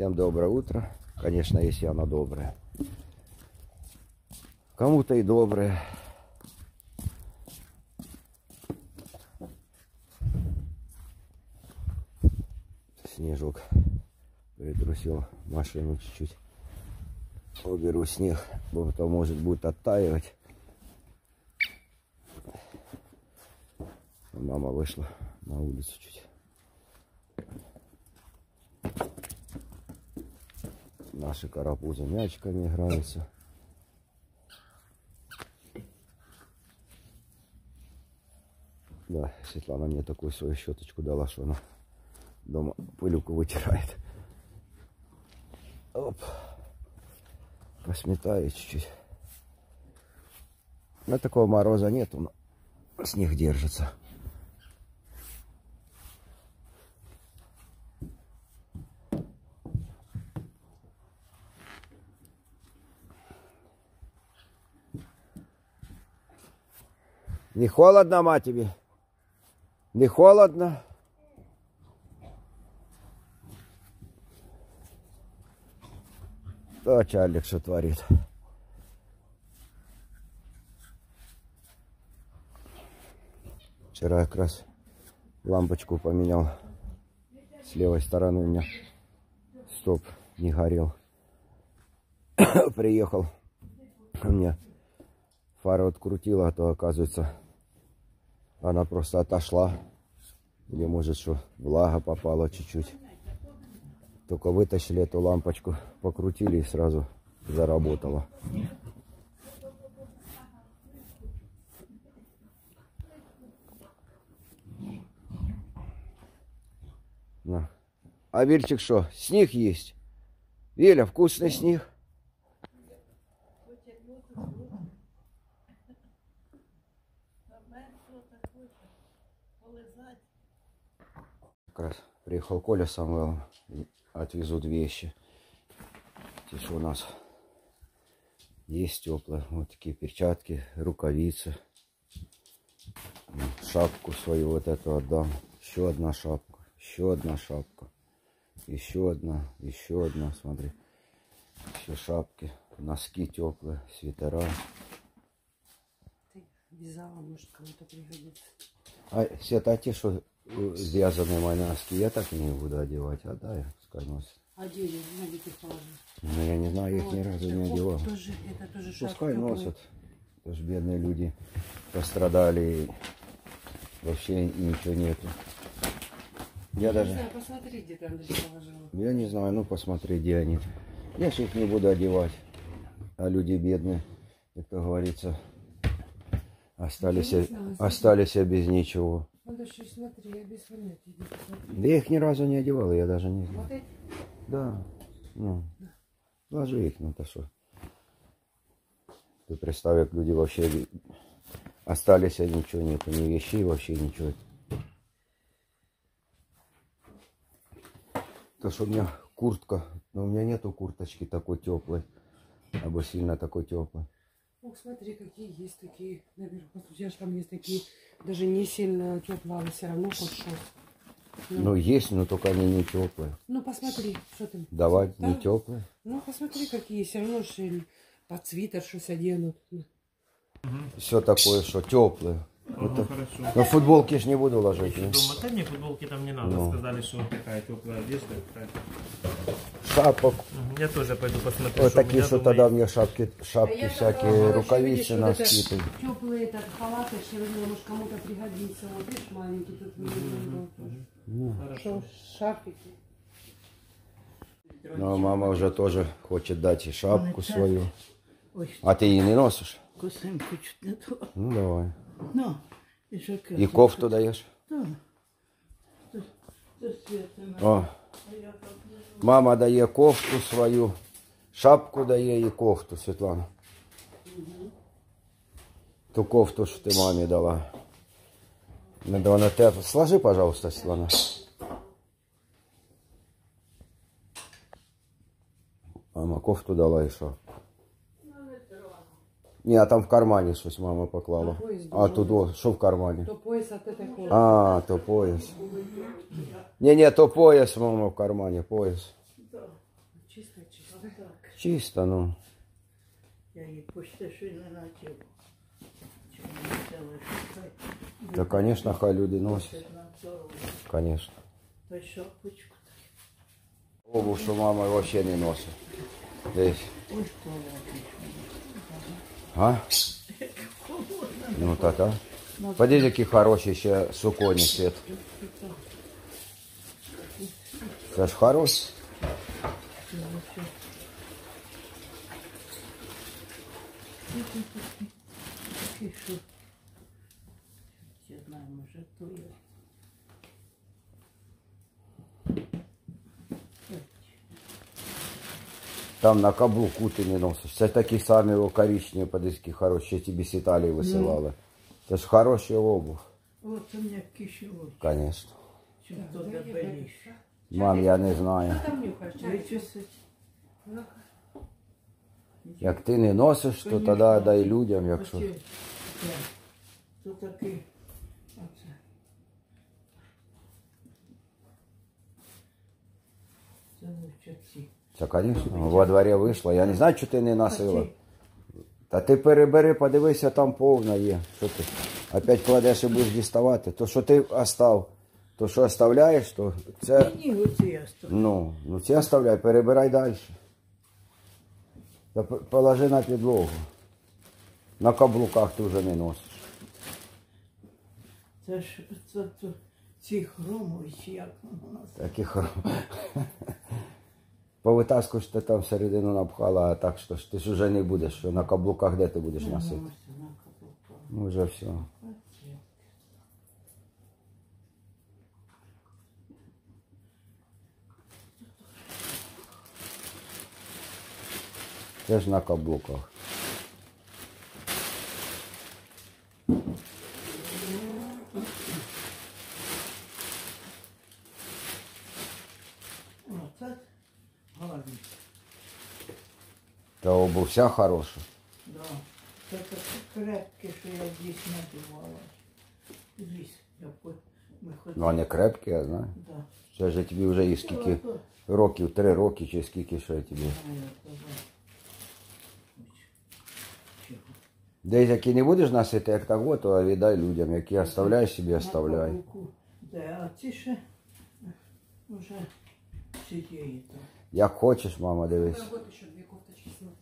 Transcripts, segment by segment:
Всем доброе утро. Конечно, если оно доброе. Кому-то и доброе. Снежок. Перетрусил машину чуть-чуть. Уберу снег, бо то может будет оттаивать. Мама вышла на улицу чуть. Наши карапузы мячиками играются. Да, Светлана мне такую свою щеточку дала, что она дома пылюку вытирает. Оп. Посметаю чуть-чуть. Но такого мороза нету, но снег держится. Не холодно, мать тебе? Не холодно? То Чарлик что творит. Вчера как раз лампочку поменял. С левой стороны у меня стоп не горел. Приехал. У меня фара открутила, а то оказывается она просто отошла. Или может что влага попала чуть-чуть. Только вытащили эту лампочку, покрутили и сразу заработала. А Вильчик что, снег есть? Веля, вкусный Как раз приехал Коля с Самвелом, отвезут вещи. Здесь у нас есть теплые, вот такие перчатки, рукавицы. Шапку свою вот эту отдам. Еще одна шапка, еще одна шапка. Еще одна, еще одна, смотри. Еще шапки, носки теплые, свитера. Вязала, может, кому-то пригодится. А, Света, а те, что э, вязаные мои носки, я так не буду одевать, а да, пускай носят. А где я? На где ты положил? Но я не знаю, я их ни Вот, разу не вот одевал. Тоже, это тоже Пускай носят. Тоже бедные люди пострадали вообще ничего нету. Я Не даже, знаю, посмотри, где ты Андрей положила. я не знаю, ну посмотри, где они. Я же их не буду одевать. А люди бедные, как говорится, остались, Я остались без ничего. Надо еще смотри, я без посмотри. Да я их ни разу не одевал, я даже не знаю. Вот эти? Да, ну, ложи их, то что. Ты представь, как люди вообще остались, а ничего нету, ни вещей, вообще ничего. То, что у меня куртка, но у меня нету курточки такой теплой, або сильно такой теплой. Ох, смотри, какие есть такие. Наверху, у тебя же там есть такие, даже не сильно теплые, но все равно хоть что. Ну, есть, но только они не теплые. Ну, посмотри, что там. Давать Да. не теплые. Ну, посмотри, какие. Все равно же под свитер что-то оденут. Все такое, что теплые. Ага, хорошо. Но футболки ж не буду ложить. Дома, да мне футболки там не надо. Ну. Сказали, что такая теплая одежда. такая. Шапок Я тоже пойду посмотрю. Вот такие, что тогда мне шапки, шапки А всякие, рукавицы, вот носки. Теплые этот халаты, возьму, может кому-то пригодится. Вот видишь, маленький тут тоже. Хорошо. Шапики. Но мама уже тоже хочет дать и шапку свою. Ой, А ты ее не носишь? косынку чуть не то. Ну давай. Ну, и жакет. И кофту даешь? Да. Це- це Света на- О. Мама дає кофту свою, шапку дає і кофту, Світлана. Ту кофту, що ти мамі дала. Надо вона тепло. Сложи, пожалуйста, Світлана. Мама кофту дала і шапку. Ні, а там в кармані щось мама поклала. А пояс А тут, о, що в кармані? То пояс от этой кожи. А, то пояс. Не-не, то пояс, мама, в кармане, пояс. Чисто, чисто. А так, Чисто, ну. я її почти що й не наділа. Чому не взяла, що хай Та, конечно, хай люди носять. буде на здоров'я. Конечно. Та й шапочку. Обувь, що мама вообще не носить. Десь. Ой, холодно. А? Ну, та-та. Подивись, які хороші ще суконі світ. Це ж хорош. Такі що. Я знаю, може, то є. Там на каблуку ти не носиш. Це такі самі о, коричневі, подивись, які хороші, ще тобі з Італії висилали. Це ж хороша обувь, О, це м'які щелочі. конечно. Чим то дебеліше. Мам, я не знаю. Там нюхаешь, чай. Вичисить. Як ти не носиш, то тоді дай людям, якщо. Оці, так, То такий. Це вивчаться. Це, звісно, во дворі вийшло. Я не знаю, що ти не носила. Та ти перебери, подивися, там повна є. Що ти? Опять кладеш і будеш діставати. То, що ти остав, то, що оставляєш, то це. Ні, оці я стою. Ну, ну це оставляй, перебирай далі. Та положи на підлогу. На каблуках ти вже не носиш. Це ж це, це, ці хромові, як воно у нас. Таких. Повитаскуєш ти там всередину напхала, а так що ж ти ж вже не будеш, що на каблуках де ти будеш носити. Ось. Ну вже все. Це ж на каблуках. вся хороша. Да. Це таке крепке, що я здесь надувала. Дивись, як от ми Ну ходили. вони крепкі, я знаю. Да. Це ж тобі вже і скільки років, три роки чи скільки що я тобі. А я казав. Чого? Десь які не будеш носити, як так от, то віддай людям. Які оставляй собі, На оставляй. каблуку. Де, а ці ще вже сидіє там. Як хочеш, мама, дивись. Вот еще две кофточки, смотри.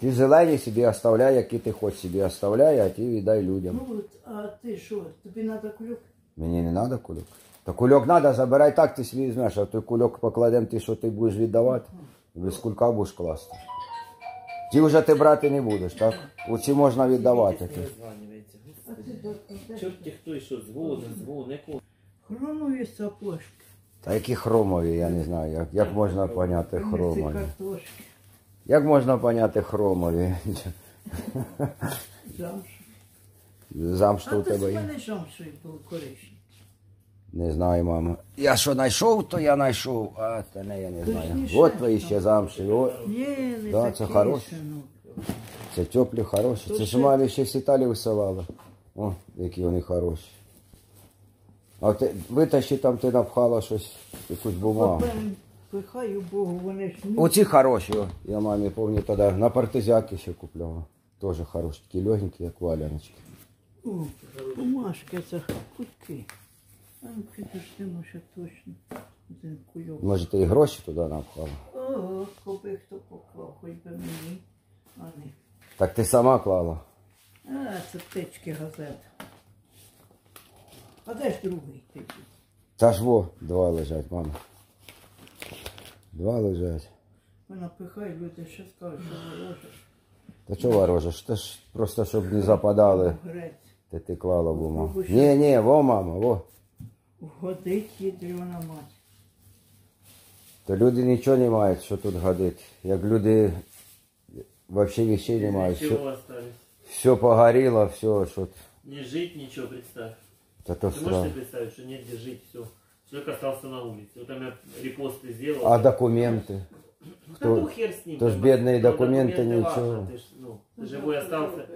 Ті зелені собі оставляй, які ти хочеш собі оставляй, а ті віддай людям. Ну от, а ти що, тобі треба клюк? Мені не треба кульок. Та кульок треба, забирай так, ти собі візьмеш, а той кульок покладемо ти, що ти будеш віддавати. Без кулька будеш класти. Ті вже ти брати не будеш, так? Оці можна віддавати. Ти. А ти до Чорт хто і що, ко. Хромові сапожки. Та які хромові, я не знаю, як, як можна поняти хромові. Як можна поняти хромові? Замш. Замш у тебе є? Не знаю, мама. Я що знайшов, то я знайшов, а та не, я не знаю. От твої ще замші, о, Да, це хороше. синок. це теплі, хороші. Це ж мамі ще з Італії висилали. О, які вони хороші. А ти витащи там, ти напхала щось, якусь бумагу. Пихаю Богу, вони ж ні. Оці хороші, о. я мамі пам'ятаю тоді на партизяки ще купляла. Тоже хороші, такі легенькі, як валяночки. О, бумажки, це кульки. А ну підожди, може точно. Один кульок. Може, ти і гроші туди напхала? Ого, коби хто поклав, хоч би мені. А не. Так ти сама клала. А, це птички газет. А де ж другий? Та ж во, два лежать, мама. Два лежать. Вона пихає, люди ще скажуть, що ворожиш. Та чого ворожиш? Та ж просто щоб не западали. Грець. Ти ти клала бумагу. Бабуся. Ні, ні, во, мама, во. Годить ядрена мать. То люди нічого не мають, що тут гадить. Як люди взагалі вещей не мають. Чего Все, остались? все погоріло, все, що. Не жить, ничего, представь. Та то Ты можешь себе представить, что негде жить, все. Человек остался на улице. Вот там я репосты сделал. А документи? Да кто- ну хер с ним. то ж там, бедные ну, документы, ничего. важно, ты ж, ну, живой остался.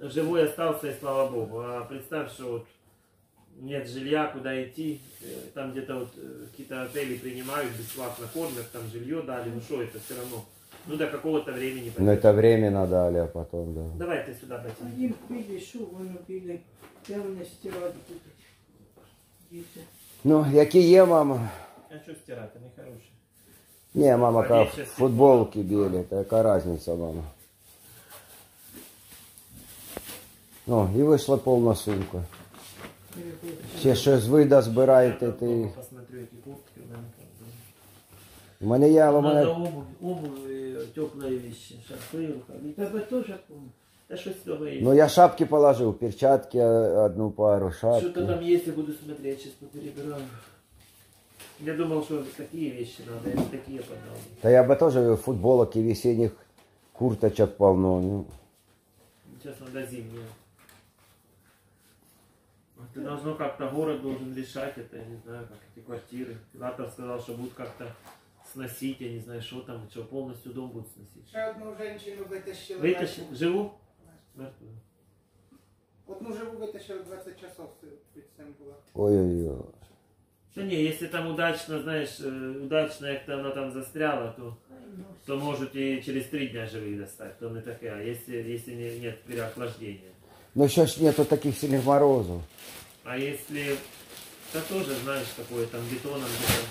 Живой остался, и слава богу. А представь, что вот нет жилья, куда идти. Э, Там где-то вот э, какие-то отели принимают, бесплатно кормят, там жилье дали. Ну что это все равно? Ну до какого-то времени. Ну это временно дали, а потом, да. Давай ты сюда, А Батя. їм піде, що воно піде, де вони стирати будуть. Діти. Ну, які є, мама? А что стирать, они хорошие. Ні, мама, Одеть ка щас футболки білі, та яка разниця, мама. Ну, і вийшла повна сумка. Ще щось вида збираєте, ти. Посмотрю, эти куртки. у меня там, У мене да. у Надо обувь, обувь, и теплые вещи, шарфы, рукавицы. Да что с тобой есть? Ну я шапки положив, перчатки одну пару, Что-то шапки. там есть, я буду смотреть, сейчас поперебираю. Я думал, что такие вещи надо, я такие подал. Та я би теж футболок і весенних курточок повно. Ну, Сейчас надо зимние. Ты должно как-то город должен решать это, я не знаю, как эти квартиры. Латов сказал, что будут как-то сносить, я не знаю, что там, что полностью дом будут сносить. Ще одну женщину витащили. Вытащил? Живу? Мертвую. Одну живу витащили 20 часов під цим було. Ой-ой-ой. Да не, если там удачно, знаешь, э, удачно, как-то она там застряла, то, то может и через три дня живых достать, то не такая, если, если не- нет переохлаждения. Що ж нету таких сильних морозів. А если, да тоже, знаешь, такое там бетоном где-то,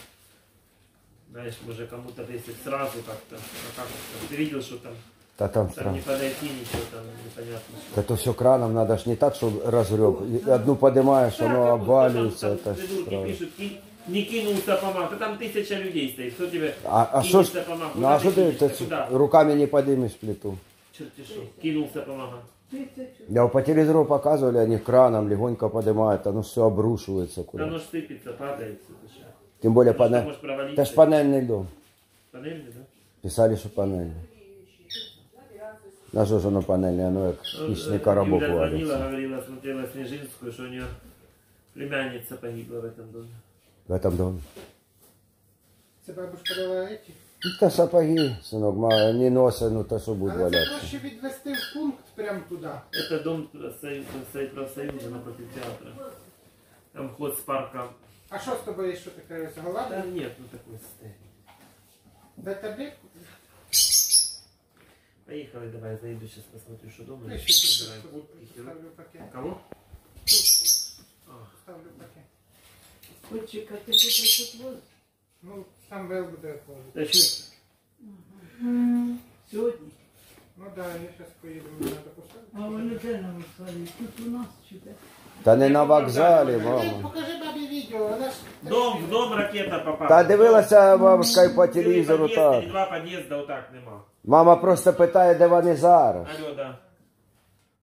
знаешь, может кому-то если сразу как-то, а как это, ты видел, что там, Та там там не подойти, ничего там непонятно что. Та то все краном надо ж не так, що розгреб. Одну поднимаешь, Да, оно обваливается. там Это придурки пишут, «Ки- не кинулся помах, да там тысяча людей стоит, кто тебе А, а кинется помах, ну а кинешься, ти куда? руками не поднимешь плиту? Черти что, кинулся. Тисячу. Я по телевизору показывали, они краном легонько поднимают, оно все обрушивается Да куда. оно ж сыпется, падает, это Тем более панель. может провалиться. Это ж панельный дом. Панельный, да? Писали, что панельный. На что же оно панельное, оно как хищный коробок Юля звонила, говорила, смотрела Снежинскую, что у нее племянница погибла в этом доме. В этом доме. Це бабушка дала еті. Ну, сапоги, сынок, не носа, ну то что будет це валяться. проще відвести в пункт прямо туди. Это дом профсоюза, профсоюза напротив театра. Там вход с парка. А що з тобою, що таке голова? Да нет, ну такой состояние. Дай таблетку? Поехали, давай, я зайду сейчас посмотрю, что дома. Я Сейчас ще собираем тут куртки, херу. ставлю пакет. Кого? Ставлю пакет. Почекати, ти тут воз. Ну, сам вел буде відходити. Да что? Сьогодні. Ну да, я зараз поїду, мені треба поставити. А вони де на вокзалі? Тут у нас чи де? Та не на вокзалі, мама. Покажи бабі відео, вона ж... Дом, в дом ракета попала. Та дивилася бабушка і по Три телевізору під'їзди, так. Два під'їзди отак нема. Мама просто питає, де вони зараз. Алло, да.